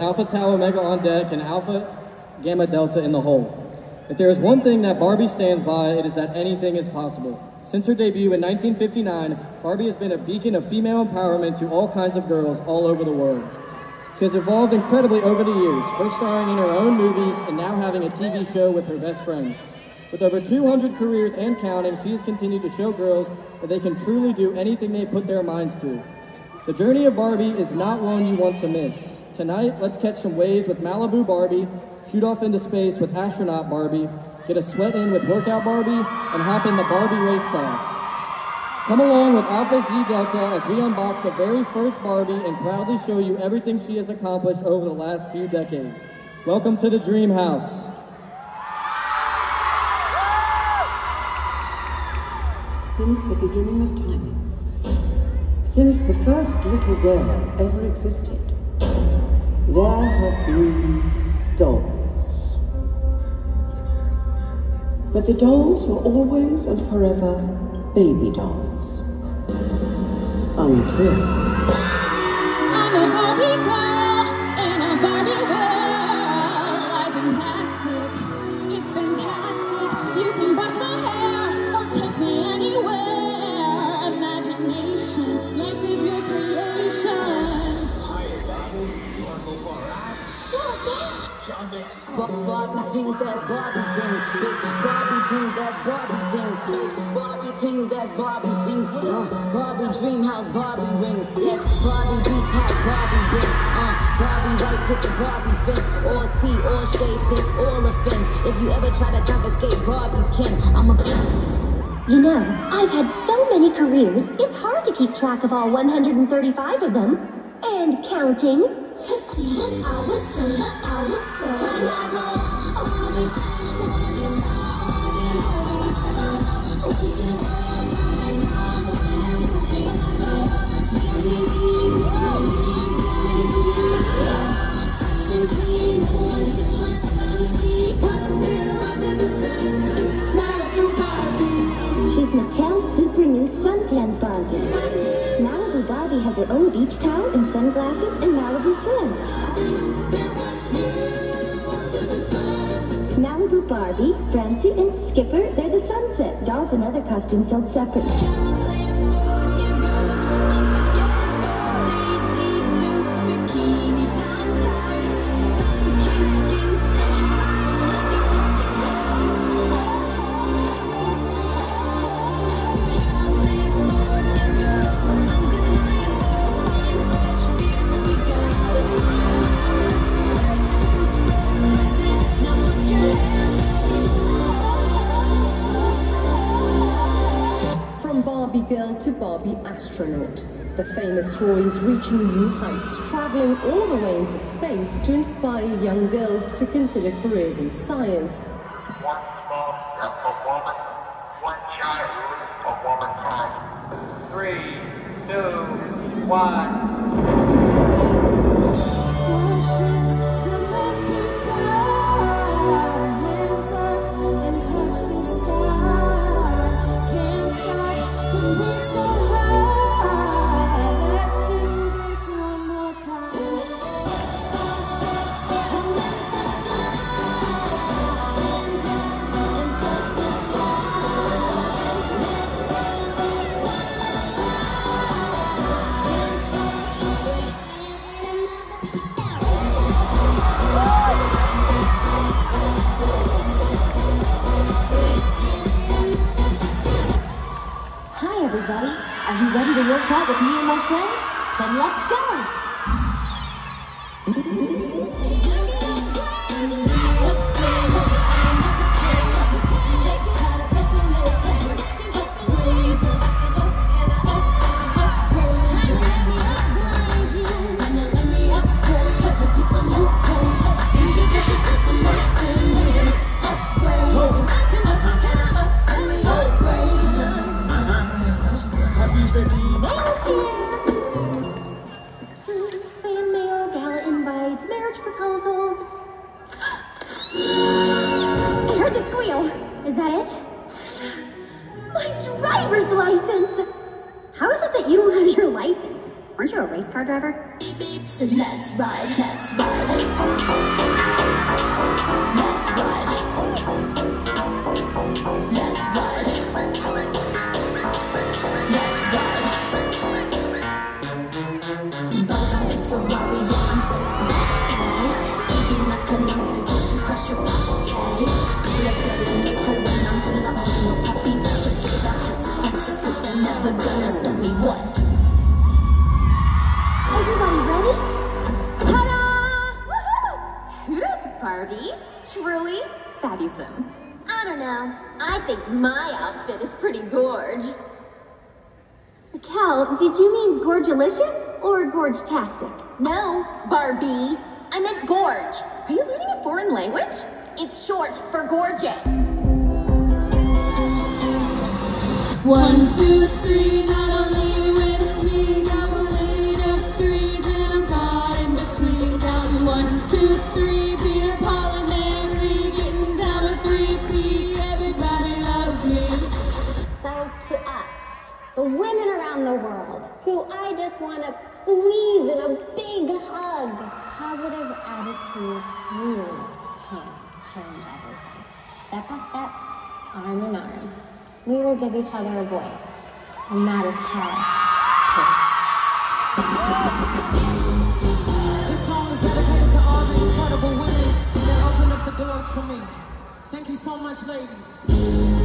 Alpha Tau Omega on deck and Alpha Gamma Delta in the hole. If there is one thing that Barbie stands by, it is that anything is possible. Since her debut in 1959, Barbie has been a beacon of female empowerment to all kinds of girls all over the world. She has evolved incredibly over the years, first starring in her own movies and now having a TV show with her best friends. With over 200 careers and counting, she has continued to show girls that they can truly do anything they put their minds to. The journey of Barbie is not one you want to miss. Tonight, let's catch some waves with Malibu Barbie, shoot off into space with Astronaut Barbie, get a sweat in with Workout Barbie, and hop in the Barbie race car. Come along with Alpha Xi Delta as we unbox the very first Barbie and proudly show you everything she has accomplished over the last few decades. Welcome to the Dream House. Since the beginning of time, since the first little girl ever existed, there have been dolls. But the dolls were always and forever baby dolls. Until. I'm a girl Barbie things, that's Barbie things. Big Barbie things, that's Barbie things. Uh, Barbie dream house, Barbie rings. Yes, Barbie beach house, Barbie bricks. Uh, Barbie white picket, Barbie fence. All tea, all shade fits, all offense. If you ever try to confiscate Barbie's kin, I'm a. You know, I've had so many careers, it's hard to keep track of all 135 of them. And counting. Beach towel and sunglasses and Malibu friends. Malibu Barbie, Francie, and Skipper, they're the sunset. Dolls and other costumes sold separately. Barbie astronaut, the famous story is reaching new heights, traveling all the way into space to inspire young girls to consider careers in science. One small step for woman, one giant leap for womankind. Three, two, one. Hi everybody, are you ready to work out with me and my friends? Then let's go. My license! How is it that you don't have your license? Aren't you a race car driver? beep. So let's ride, let's ride. Let's ride. Gonna stop me. What? Everybody ready? Ta-da! Woohoo! Kudos, Barbie. Truly fabulous. I don't know. I think my outfit is pretty gorge. Cal, did you mean gorgelicious or gorge-tastic? No, Barbie. I meant gorge. Are you learning a foreign language? It's short for gorgeous. One, two, three, not only with me, calculator threes, and I'm caught in between. Down one, two, three, Peter, Paul, and Mary, getting down with three feet. Everybody loves me. So to us, the women around the world, who I just want to squeeze in a big hug, positive attitude really can change everything. Step by step, arm in arm, we will give each other a voice, and that is power. This song is dedicated to all the incredible women that opened up the doors for me. Thank you so much, ladies.